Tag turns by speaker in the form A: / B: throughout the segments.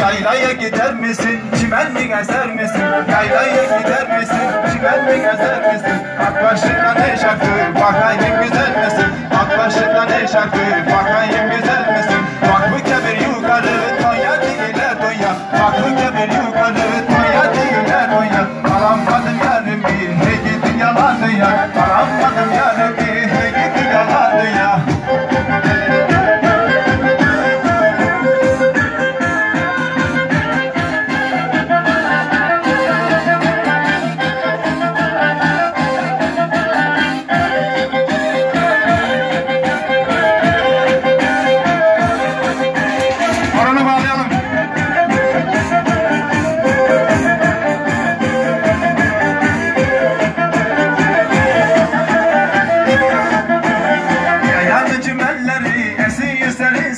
A: Yaylaya gider misin? Çimenli gezer misin? Yaylaya gider misin? Çimenli gezer misin? Ak başına ne şarkı? Bakayım güzel misin? Ak başına ne şarkı? Bakayım güzel misin? Bak bu kebir yukarı Tonya değiller Tonya Bak bu kebir yukarı Tonya değiller Tonya Alamadım yarimi Hey gidi yalan ya Alamadım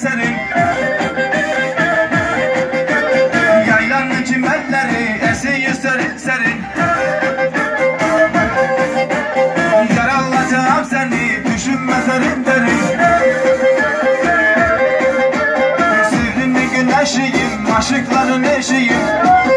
A: esiyor serin serin Yaylan cimelleri esiyor serin serin Yaralacağım seni düşünme derin derin. Sivrimin güneşiyim, aşıkların eşiyim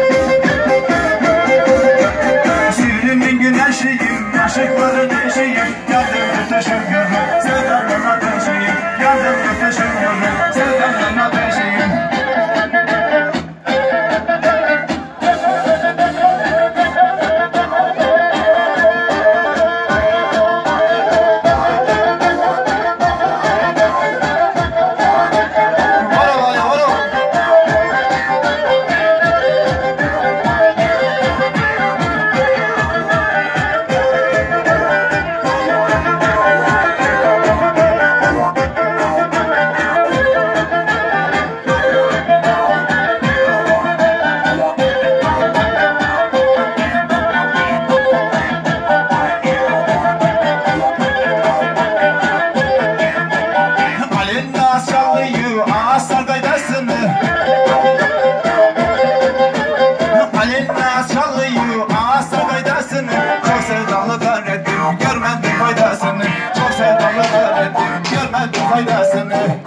A: Görmedim faydasını. Çok sevdamlar öğrettim Görmedim faydasını.